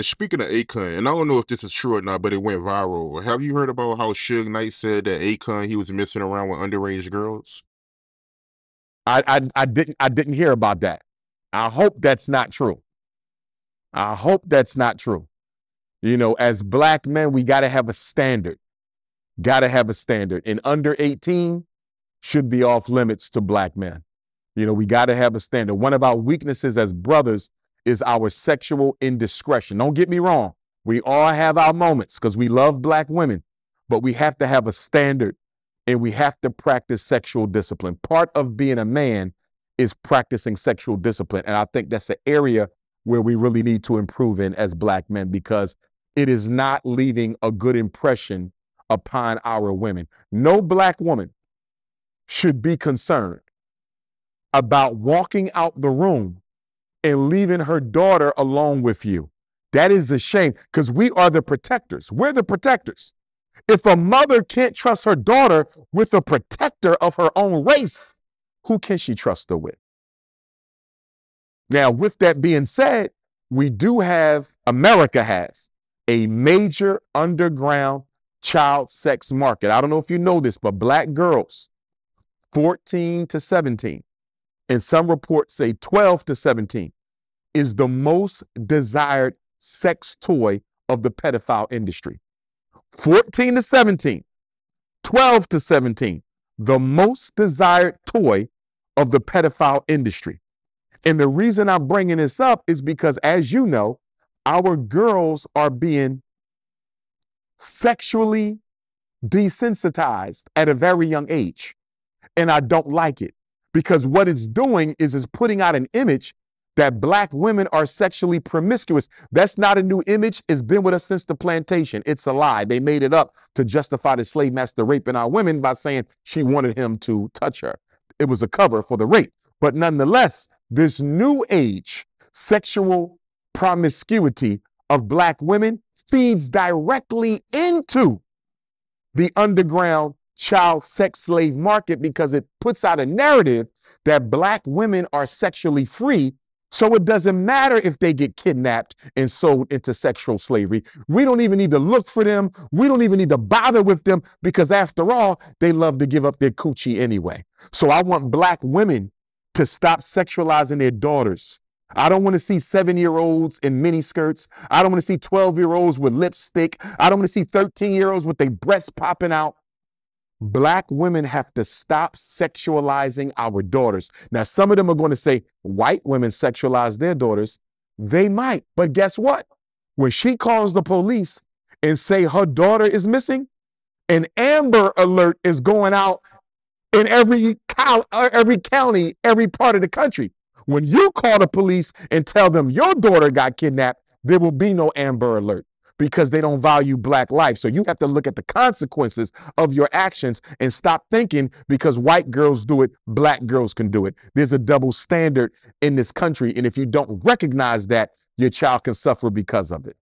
And speaking of Akon, and I don't know if this is true or not, but it went viral. Have you heard about how Suge Knight said that Akon he was messing around with underage girls? I, I I didn't I didn't hear about that. I hope that's not true. I hope that's not true. You know, as black men, we got to have a standard. Got to have a standard. And under 18 should be off limits to black men. You know, we got to have a standard. One of our weaknesses as brothers is our sexual indiscretion. Don't get me wrong. We all have our moments because we love black women, but we have to have a standard and we have to practice sexual discipline. Part of being a man is practicing sexual discipline. And I think that's an area where we really need to improve in as black men because it is not leaving a good impression upon our women. No black woman should be concerned about walking out the room and leaving her daughter alone with you. That is a shame because we are the protectors. We're the protectors. If a mother can't trust her daughter with a protector of her own race, who can she trust her with? Now, with that being said, we do have, America has a major underground child sex market. I don't know if you know this, but black girls, 14 to 17, and some reports say 12 to 17, is the most desired sex toy of the pedophile industry. 14 to 17, 12 to 17, the most desired toy of the pedophile industry. And the reason I'm bringing this up is because, as you know, our girls are being sexually desensitized at a very young age. And I don't like it because what it's doing is it's putting out an image that black women are sexually promiscuous. That's not a new image. It's been with us since the plantation. It's a lie. They made it up to justify the slave master raping our women by saying she wanted him to touch her. It was a cover for the rape. But nonetheless, this new age sexual promiscuity of black women feeds directly into the underground child sex slave market because it puts out a narrative that black women are sexually free. So it doesn't matter if they get kidnapped and sold into sexual slavery. We don't even need to look for them. We don't even need to bother with them because after all, they love to give up their coochie anyway. So I want black women to stop sexualizing their daughters. I don't want to see seven year olds in mini skirts. I don't want to see 12 year olds with lipstick. I don't want to see 13 year olds with their breasts popping out. Black women have to stop sexualizing our daughters. Now, some of them are going to say white women sexualize their daughters. They might, but guess what? When she calls the police and say her daughter is missing, an Amber Alert is going out in every, uh, every county, every part of the country. When you call the police and tell them your daughter got kidnapped, there will be no Amber Alert because they don't value black life. So you have to look at the consequences of your actions and stop thinking because white girls do it, black girls can do it. There's a double standard in this country. And if you don't recognize that, your child can suffer because of it.